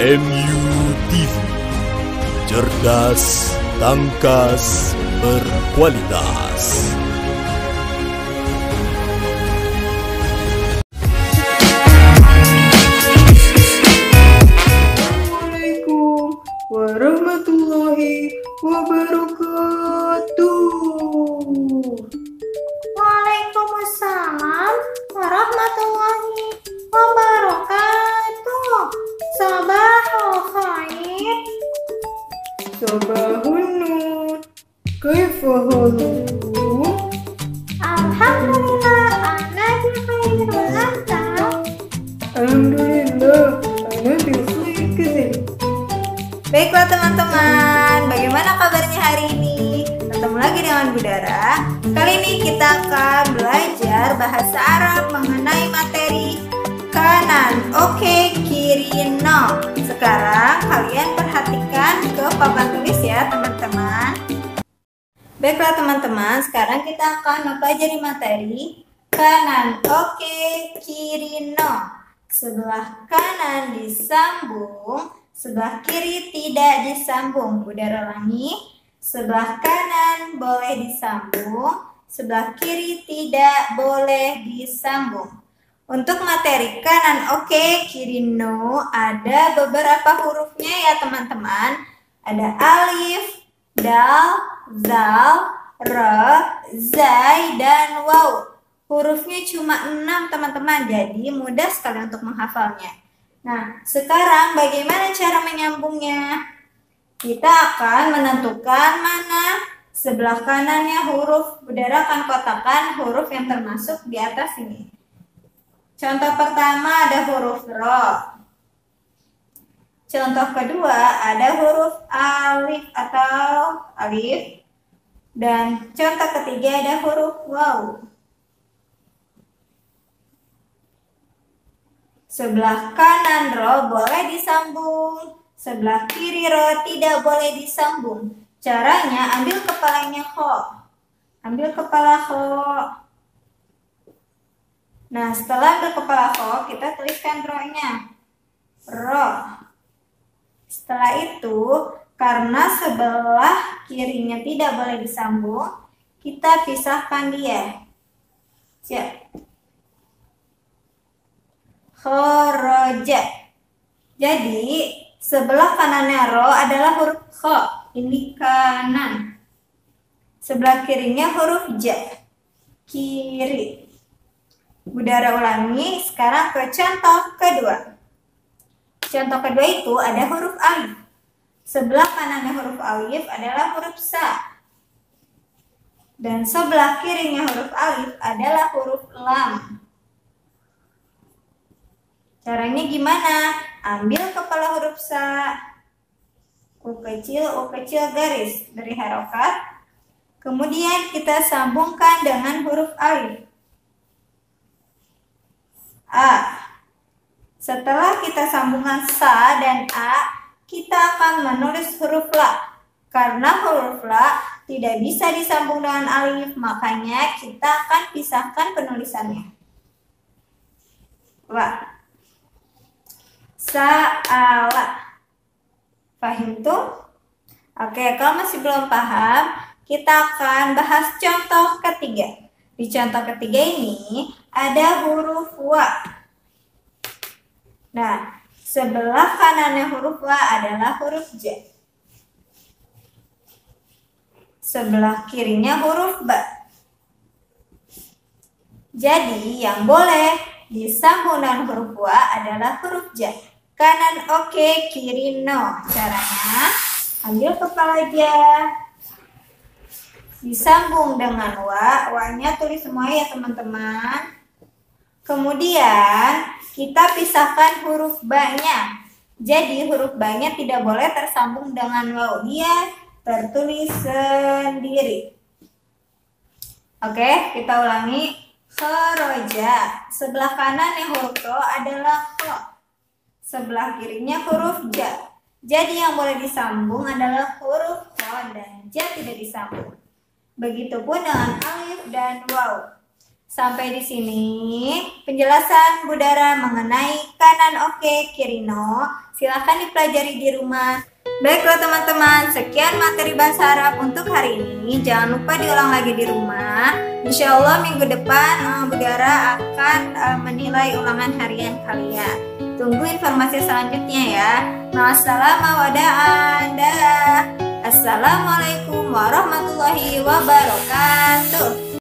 MUTV Cerdas, tangkas, berkualitas Assalamualaikum warahmatullahi wabarakatuh. Alhamdulillah ana bi khair wa anta. Alhamdulillah, ana bi khair kadzalik. Baiklah teman-teman, bagaimana kabarnya hari ini? Ketemu lagi dengan Budara. Kali ini kita akan belajar bahasa Arab mengenai materi kanan, oke, kiri, no. Sekarang kalian perhatikan ke papan tulis ya teman-teman. Baiklah teman-teman, sekarang kita akan mempelajari materi kanan, oke, kiri, no. Sebelah kanan disambung, sebelah kiri tidak disambung. Udara ulangi. Sebelah kanan boleh disambung, sebelah kiri tidak boleh disambung. Untuk materi kanan oke, kiri no, ada beberapa hurufnya ya teman-teman. Ada alif, dal, zal, ra, zai, dan waw. Hurufnya cuma 6 teman-teman, jadi mudah sekali untuk menghafalnya. Nah, sekarang bagaimana cara menyambungnya? Kita akan menentukan mana sebelah kanannya huruf. Budara akan kotakan huruf yang termasuk di atas ini. Contoh pertama ada huruf ro. Contoh kedua ada huruf alif atau alif. Dan contoh ketiga ada huruf waw. Sebelah kanan ro boleh disambung, sebelah kiri ro tidak boleh disambung. Caranya ambil kepalanya ho. Ambil kepala ho. Nah, setelah ambil kepala ho, kita tuliskan ro-nya. Ro. Setelah itu, karena sebelah kirinya tidak boleh disambung, kita pisahkan dia. Siap kharaja. Jadi, sebelah kanannya ro adalah huruf kho. Ini kanan. Sebelah kirinya huruf ja. Kiri. Budara ulangi, sekarang ke contoh kedua. Contoh kedua itu ada huruf alif. Sebelah kanannya huruf alif adalah huruf sa. Dan sebelah kirinya huruf alif adalah huruf lam. Caranya gimana? Ambil kepala huruf sa. U kecil, U kecil garis dari harokat. Kemudian kita sambungkan dengan huruf alif. A. Setelah kita sambungkan sa dan a, kita akan menulis huruf la. Karena huruf la tidak bisa disambung dengan alif, makanya kita akan pisahkan penulisannya. La sa'ala. Paham tuh? Oke, kalau masih belum paham, kita akan bahas contoh ketiga. Di contoh ketiga ini ada huruf wa. Nah, sebelah kanannya huruf wa adalah huruf j. Sebelah kirinya huruf ba. Jadi, yang boleh disambung dengan huruf wa adalah huruf j. Kanan oke, okay, kiri no. Caranya ambil kepala aja. Disambung dengan wa, wa-nya tulis semua ya teman-teman. Kemudian kita pisahkan huruf ba-nya. Jadi huruf ba-nya tidak boleh tersambung dengan waw. Dia tertulis sendiri. Oke, kita ulangi. Khoroja. Sebelah kanan yang huruf ro adalah kho. Sebelah kirinya huruf ja. Jadi yang boleh disambung adalah huruf kho dan ja tidak disambung. Begitupun dengan alif dan waw. Sampai di sini penjelasan Budara mengenai kanan oke kiri no. Silahkan dipelajari di rumah. Baiklah teman-teman, sekian materi bahasa Arab untuk hari ini. Jangan lupa diulang lagi di rumah. Insya Allah minggu depan uh, Budara akan uh, menilai ulangan harian kalian. Tunggu informasi selanjutnya ya. Assalamualaikum warahmatullahi wabarakatuh.